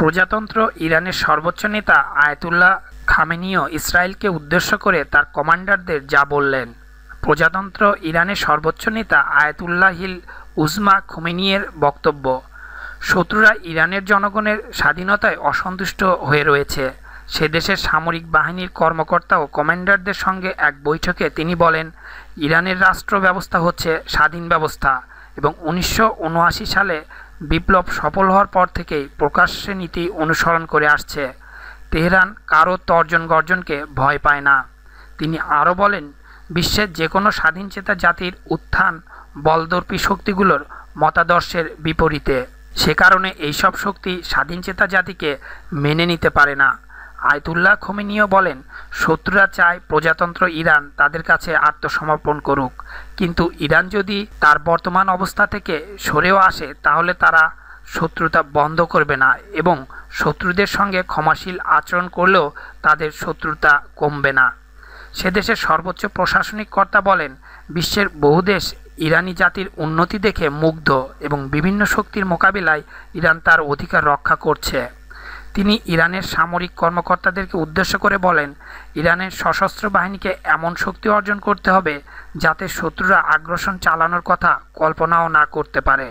প্রজাতন্ত্র ইরানের সর্বোচ্চ নেতা আয়তুল্লাহ খামেনিও ইসরায়েলকে উদ্দেশ্য করে তার কমান্ডারদের যা বললেন। প্রজাতন্ত্র ইরানের সর্বোচ্চ নেতা আয়াতুল্লাহিল উজমা খুমেনিয়ের বক্তব্য, শত্রুরা ইরানের জনগণের স্বাধীনতায় অসন্তুষ্ট হয়ে রয়েছে। সে দেশের সামরিক বাহিনীর কর্মকর্তা ও কমান্ডারদের সঙ্গে এক বৈঠকে তিনি বলেন, ইরানের রাষ্ট্র ব্যবস্থা হচ্ছে স্বাধীন ব্যবস্থা এবং উনিশশো উনআশি সালে বিপ্লব সফল হওয়ার পর থেকেই প্রকাশ্যে নীতি অনুসরণ করে আসছে। তেহরান কারও তর্জন গর্জনকে ভয় পায় না। তিনি আরও বলেন, বিশ্বের যে কোনো স্বাধীনচেতা জাতির উত্থান বলদর্পী শক্তিগুলোর মতাদর্শের বিপরীতে। সে কারণে এইসব শক্তি স্বাধীনচেতা জাতিকে মেনে নিতে পারে না। আয়তুল্লাহ খোমেনিও বলেন, শত্রুরা চায় প্রজাতন্ত্র ইরান তাদের কাছে আত্মসমর্পণ করুক। কিন্তু ইরান যদি তার বর্তমান অবস্থা থেকে সরেও আসে, তাহলে তারা শত্রুতা বন্ধ করবে না এবং শত্রুদের সঙ্গে ক্ষমাশীল আচরণ করলেও তাদের শত্রুতা কমবে না। সে দেশের সর্বোচ্চ প্রশাসনিক কর্তা বলেন, বিশ্বের বহু দেশ ইরানি জাতির উন্নতি দেখে মুগ্ধ এবং বিভিন্ন শক্তির মোকাবিলায় ইরান তার অধিকার রক্ষা করছে। তিনি ইরানের সামরিক কর্মকর্তাদেরকে উদ্দেশ্য করে বলেন, ইরানের সশস্ত্র বাহিনীকে এমন শক্তি অর্জন করতে হবে যাতে শত্রুরা আগ্রাসন চালানোর কথা কল্পনাও না করতে পারে।